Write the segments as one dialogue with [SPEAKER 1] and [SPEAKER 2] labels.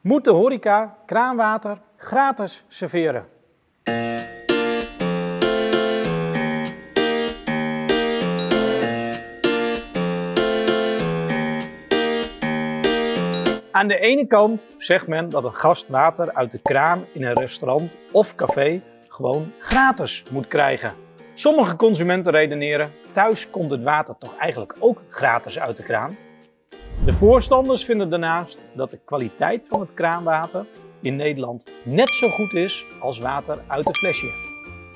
[SPEAKER 1] Moet de horeca kraanwater gratis serveren? Aan de ene kant zegt men dat een gast water uit de kraan in een restaurant of café gewoon gratis moet krijgen. Sommige consumenten redeneren, thuis komt het water toch eigenlijk ook gratis uit de kraan? De voorstanders vinden daarnaast dat de kwaliteit van het kraanwater in Nederland net zo goed is als water uit een flesje.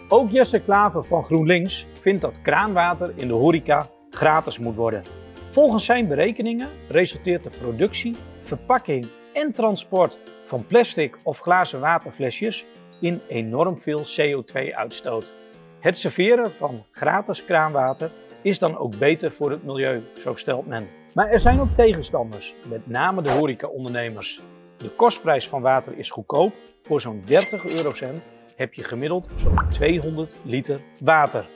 [SPEAKER 1] Ook Jesse Klaver van GroenLinks vindt dat kraanwater in de horeca gratis moet worden. Volgens zijn berekeningen resulteert de productie, verpakking en transport van plastic of glazen waterflesjes in enorm veel CO2-uitstoot. Het serveren van gratis kraanwater is dan ook beter voor het milieu, zo stelt men. Maar er zijn ook tegenstanders, met name de horecaondernemers. De kostprijs van water is goedkoop. Voor zo'n 30 eurocent heb je gemiddeld zo'n 200 liter water.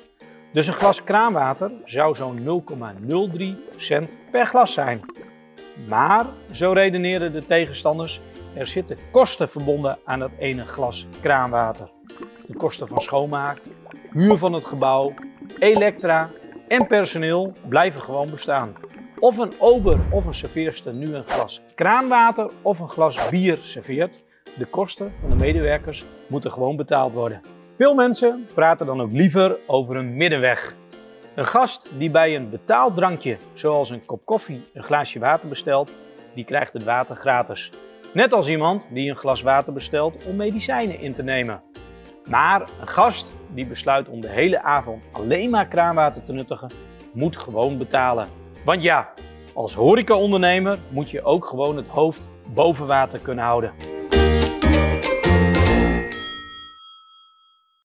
[SPEAKER 1] Dus een glas kraanwater zou zo'n 0,03 cent per glas zijn. Maar, zo redeneren de tegenstanders, er zitten kosten verbonden aan dat ene glas kraanwater. De kosten van schoonmaak, huur van het gebouw, elektra en personeel blijven gewoon bestaan. Of een ober of een serveerster nu een glas kraanwater of een glas bier serveert, de kosten van de medewerkers moeten gewoon betaald worden. Veel mensen praten dan ook liever over een middenweg. Een gast die bij een betaald drankje, zoals een kop koffie, een glaasje water bestelt, die krijgt het water gratis. Net als iemand die een glas water bestelt om medicijnen in te nemen. Maar een gast die besluit om de hele avond alleen maar kraanwater te nuttigen, moet gewoon betalen. Want ja, als horecaondernemer moet je ook gewoon het hoofd boven water kunnen houden.